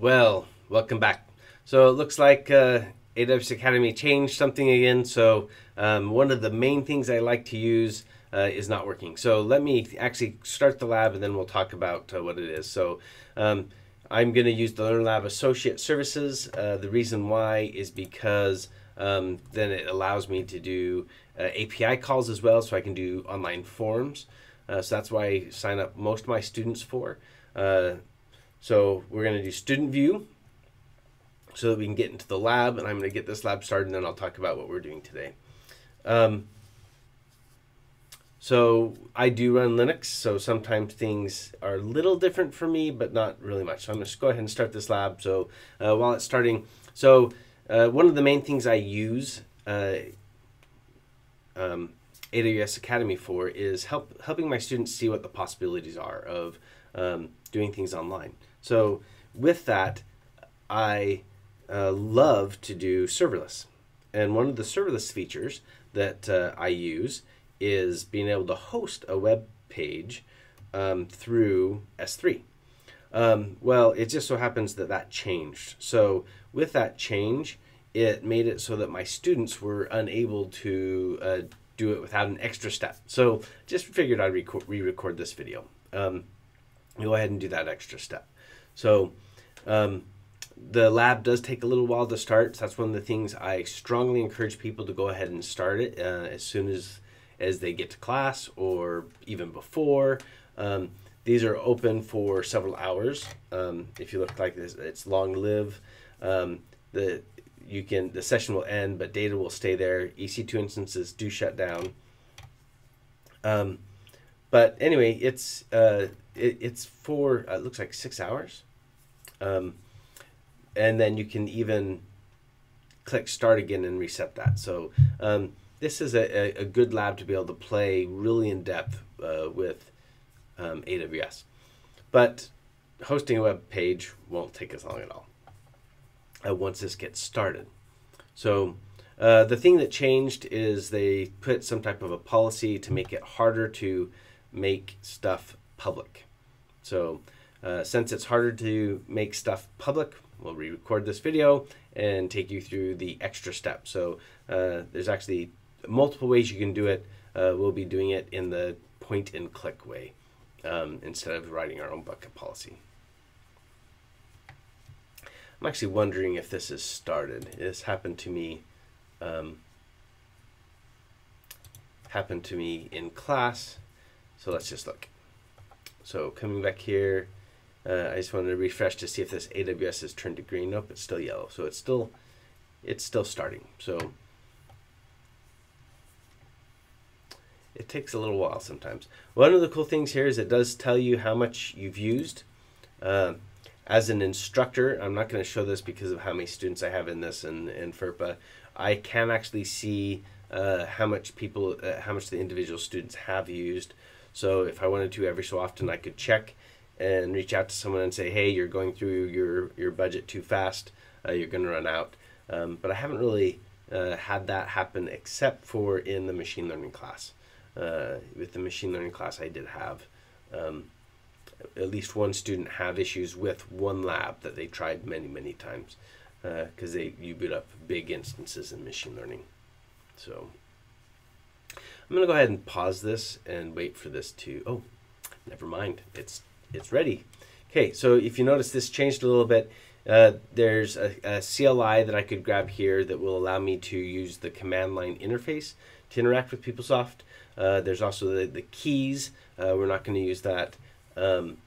Well, welcome back. So it looks like uh, AWS Academy changed something again. So um, one of the main things I like to use uh, is not working. So let me actually start the lab and then we'll talk about uh, what it is. So um, I'm going to use the LearnLab Associate Services. Uh, the reason why is because um, then it allows me to do uh, API calls as well so I can do online forms. Uh, so that's why I sign up most of my students for. Uh, so we're going to do student view so that we can get into the lab and I'm going to get this lab started and then I'll talk about what we're doing today. Um, so I do run Linux, so sometimes things are a little different for me, but not really much. So I'm going to go ahead and start this lab. So uh, while it's starting, so uh, one of the main things I use uh, um, AWS Academy for is help helping my students see what the possibilities are of um, doing things online. So with that, I uh, love to do serverless. And one of the serverless features that uh, I use is being able to host a web page um, through S3. Um, well, it just so happens that that changed. So with that change, it made it so that my students were unable to uh, do it without an extra step. So just figured I'd re-record this video. Um, go ahead and do that extra step. So um, the lab does take a little while to start. So that's one of the things I strongly encourage people to go ahead and start it uh, as soon as as they get to class or even before. Um, these are open for several hours. Um, if you look like this, it's long live. Um, the you can the session will end, but data will stay there. EC2 instances do shut down. Um, but anyway, it's uh, it, it's for uh, it looks like six hours. Um, and then you can even click start again and reset that. So um, this is a, a, good lab to be able to play really in depth uh, with um, AWS. But hosting a web page won't take as long at all uh, once this gets started. So uh, the thing that changed is they put some type of a policy to make it harder to make stuff public. So uh, since it's harder to make stuff public, we'll re-record this video and take you through the extra steps. So uh, there's actually multiple ways you can do it. Uh, we'll be doing it in the point and click way um, instead of writing our own bucket policy. I'm actually wondering if this has started. This happened to me um, happened to me in class. So let's just look. So coming back here, uh, I just wanted to refresh to see if this AWS has turned to green. Nope, it's still yellow. So it's still, it's still starting. So it takes a little while sometimes. One of the cool things here is it does tell you how much you've used. Uh, as an instructor, I'm not going to show this because of how many students I have in this and in FERPA. I can actually see uh, how much people, uh, how much the individual students have used. So if I wanted to every so often, I could check and reach out to someone and say, hey, you're going through your, your budget too fast, uh, you're going to run out. Um, but I haven't really uh, had that happen except for in the machine learning class. Uh, with the machine learning class, I did have um, at least one student have issues with one lab that they tried many, many times because uh, they you boot up big instances in machine learning. So I'm going to go ahead and pause this and wait for this to, oh, never mind. It's it's ready. Okay, so if you notice this changed a little bit. Uh, there's a, a, CLI that I could grab here that will allow me to use the command line interface to interact with PeopleSoft. Uh, there's also the, the keys. Uh, we're not going to use that. Um,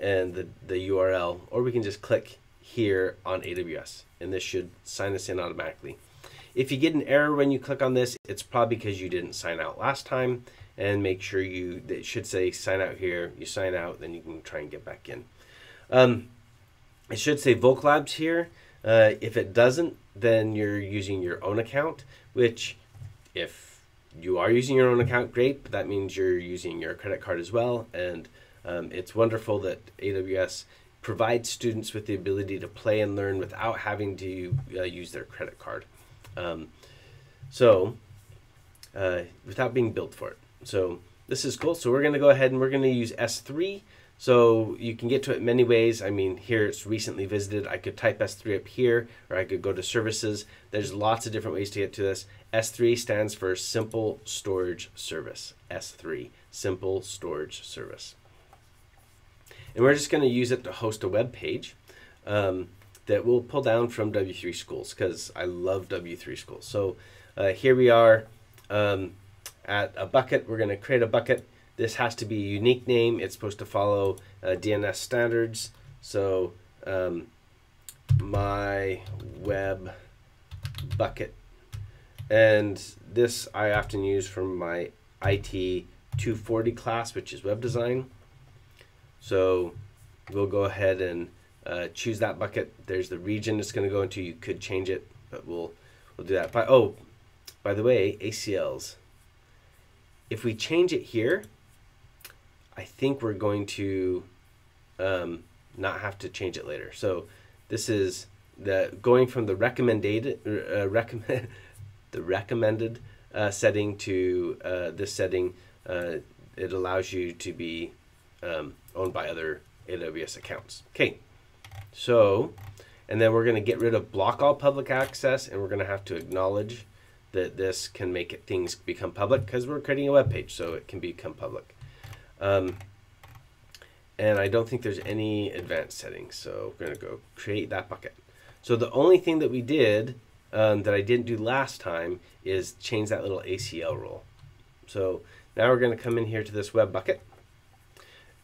and the, the URL, or we can just click here on AWS, and this should sign us in automatically. If you get an error when you click on this, it's probably because you didn't sign out last time, and make sure you, it should say sign out here, you sign out, then you can try and get back in. Um, it should say voclabs here. Uh, if it doesn't, then you're using your own account, which if you are using your own account, great, but that means you're using your credit card as well. And um, it's wonderful that AWS provides students with the ability to play and learn without having to uh, use their credit card. Um, so, uh, without being built for it. So this is cool. So we're going to go ahead and we're going to use S3 So you can get to it many ways. I mean, here it's recently visited. I could type S3 up here, or I could go to services. There's lots of different ways to get to this. S3 stands for Simple Storage Service. S3, Simple Storage Service. And we're just going to use it to host a web page um, that we'll pull down from W3 Schools because I love W3 Schools. So uh, here we are um, at a bucket. We're going to create a bucket this has to be a unique name. It's supposed to follow uh, DNS standards. So um, my web bucket. And this I often use for my IT 240 class, which is web design. So we'll go ahead and uh, choose that bucket. There's the region it's going to go into. You could change it, but we'll we'll do that. By, oh, by the way, ACLs. If we change it here, I think we're going to um, not have to change it later. So this is the going from the recommended uh, recommend the recommended uh, setting to uh, this setting. Uh, it allows you to be um, owned by other AWS accounts. Okay, so and then we're going to get rid of block all public access, and we're going to have to acknowledge that this can make it, things become public because we're creating a web page, so it can become public. Um, and I don't think there's any advanced settings. So we're going to go create that bucket. So the only thing that we did um, that I didn't do last time is change that little ACL rule. So now we're going to come in here to this web bucket.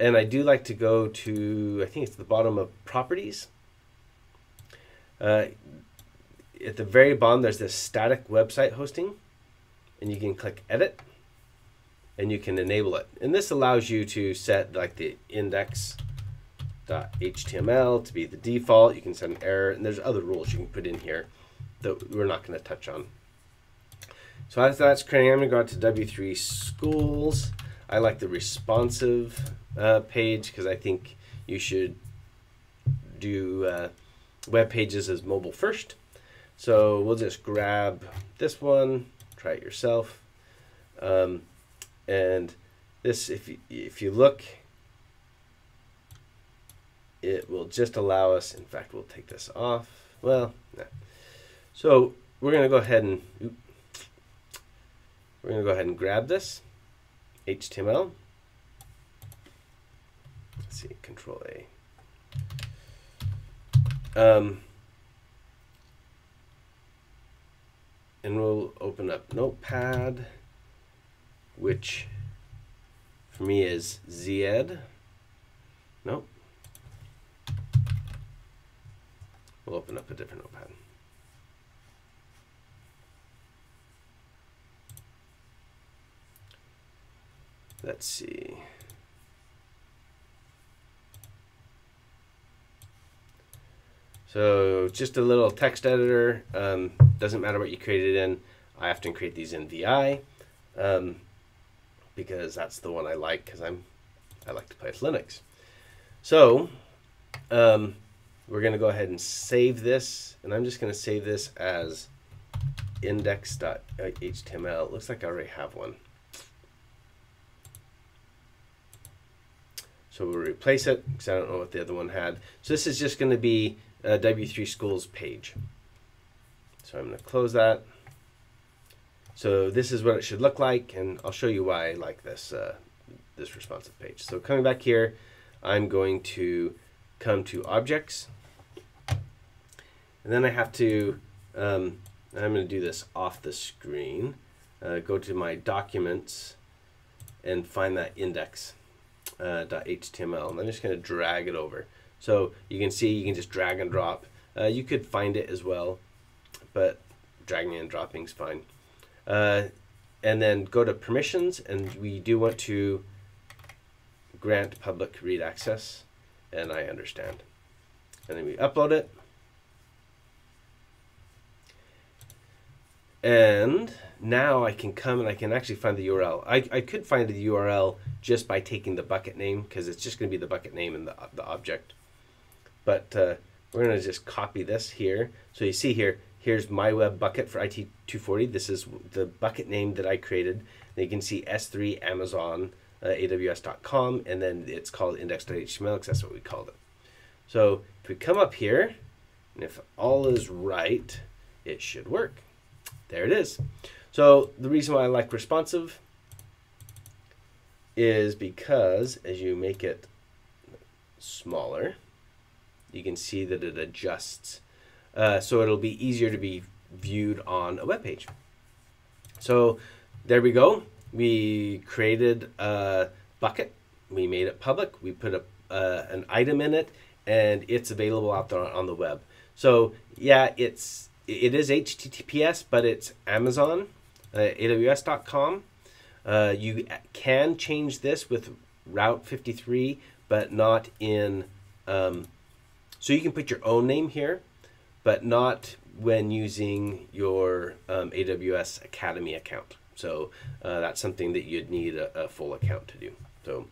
And I do like to go to, I think it's the bottom of properties. Uh, at the very bottom, there's this static website hosting. And you can click edit and you can enable it. And this allows you to set like the index.html to be the default. You can set an error, and there's other rules you can put in here that we're not going to touch on. So as that's creating, I'm going to go out to W3 Schools. I like the responsive uh, page because I think you should do uh, web pages as mobile first. So we'll just grab this one, try it yourself. Um, and this, if you, if you look, it will just allow us, in fact, we'll take this off. Well, nah. so we're going to go ahead and, oop, we're going to go ahead and grab this HTML. Let's see, Control A. Um, and we'll open up Notepad which for me is Zed. Nope. We'll open up a different notepad. Let's see. So just a little text editor. Um, doesn't matter what you create it in. I often create these in VI. Um, because that's the one I like because I'm I like to play with Linux. So um, we're going to go ahead and save this, and I'm just going to save this as index.html. It looks like I already have one. So we'll replace it because I don't know what the other one had. So this is just going to be a W3 Schools page. So I'm going to close that. So this is what it should look like, and I'll show you why I like this, uh, this responsive page. So coming back here, I'm going to come to Objects, and then I have to, um, I'm going to do this off the screen, uh, go to my Documents, and find that index.html. Uh, and I'm just going to drag it over. So you can see you can just drag and drop. Uh, you could find it as well, but dragging and dropping is fine. Uh, and then go to permissions, and we do want to grant public read access, and I understand. And then we upload it. And now I can come and I can actually find the URL. I, I could find the URL just by taking the bucket name because it's just going to be the bucket name and the, the object. But uh, we're going to just copy this here. So you see here, Here's my web bucket for IT240. This is the bucket name that I created. And you can see S3 Amazon uh, aws.com, and then it's called index.html because that's what we called it. So if we come up here, and if all is right, it should work. There it is. So the reason why I like responsive is because as you make it smaller, you can see that it adjusts. Uh, so it'll be easier to be viewed on a web page. So there we go. We created a bucket. We made it public. We put a, uh, an item in it, and it's available out there on the web. So yeah, it's it is HTTPS, but it's Amazon, uh, AWS.com. Uh, you can change this with Route 53, but not in. Um, so you can put your own name here, but not when using your um, AWS Academy account. So uh, that's something that you'd need a, a, full account to do. So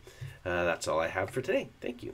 uh, that's all I have for today. Thank you.